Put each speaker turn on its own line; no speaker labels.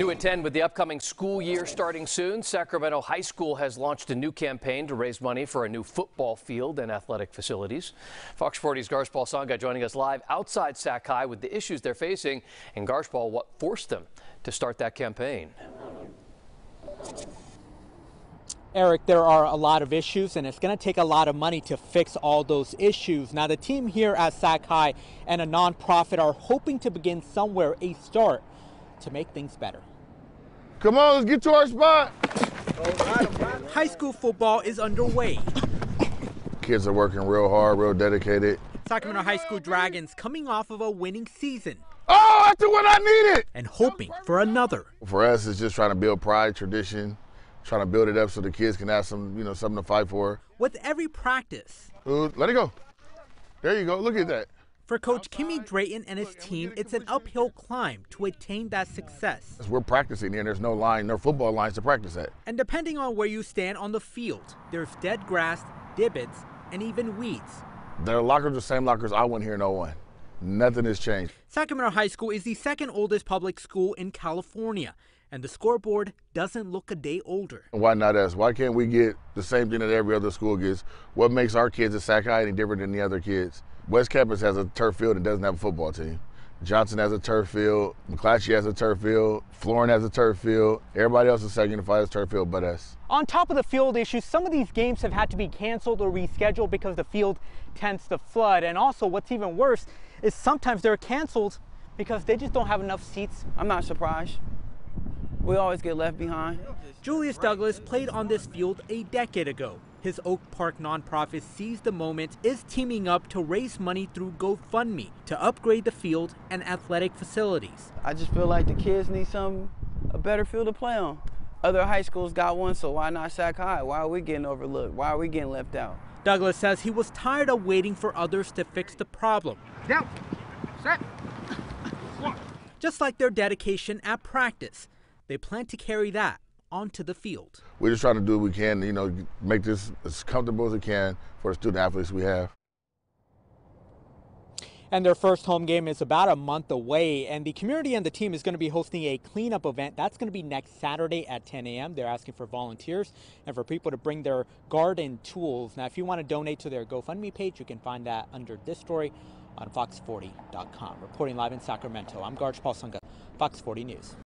New at 10 with the upcoming school year starting soon, Sacramento High School has launched a new campaign to raise money for a new football field and athletic facilities. Fox 40's Garshpal Sangha joining us live outside Sac High with the issues they're facing. And Garshpal, what forced them to start that campaign?
Eric, there are a lot of issues, and it's going to take a lot of money to fix all those issues. Now, the team here at Sac High and a nonprofit are hoping to begin somewhere, a start to make things better.
Come on, let's get to our spot.
High school football is underway.
Kids are working real hard, real dedicated.
Sacramento High School Dragons coming off of a winning season.
Oh, that's one I needed.
And hoping for another.
For us, it's just trying to build pride, tradition, trying to build it up so the kids can have some, you know, something to fight for.
With every practice.
Ooh, let it go. There you go. Look at that.
For Coach Kimmy Drayton and his team, it's an uphill climb to attain that success.
We're practicing here, and there's no line, no football lines to practice at.
And depending on where you stand on the field, there's dead grass, divots, and even weeds.
Their lockers are the same lockers I went here in 01. Nothing has changed.
Sacramento High School is the second oldest public school in California, and the scoreboard doesn't look a day older.
Why not us? Why can't we get the same thing that every other school gets? What makes our kids at Sac High any different than the other kids? West Campus has a turf field and doesn't have a football team. Johnson has a turf field. McClatchy has a turf field. Florin has a turf field. Everybody else in Sac Unified has a turf field but us.
On top of the field issues, some of these games have had to be canceled or rescheduled because the field tends to flood. And also, what's even worse is sometimes they're canceled because they just don't have enough seats.
I'm not surprised. We always get left behind.
Julius Douglas played on this field a decade ago. His Oak Park nonprofit seized the moment, is teaming up to raise money through GoFundMe to upgrade the field and athletic facilities.
I just feel like the kids need some a better field to play on. Other high schools got one, so why not Sac High? Why are we getting overlooked? Why are we getting left out?
Douglas says he was tired of waiting for others to fix the problem.
Down, set, one.
Just like their dedication at practice, they plan to carry that onto the field.
We're just trying to do what we can, you know, make this as comfortable as we can for the student athletes we have.
And their first home game is about a month away, and the community and the team is going to be hosting a cleanup event. That's going to be next Saturday at 10 a.m. They're asking for volunteers and for people to bring their garden tools. Now, if you want to donate to their GoFundMe page, you can find that under this story on fox40.com. Reporting live in Sacramento, I'm Garshpal Sangha, Fox 40 News.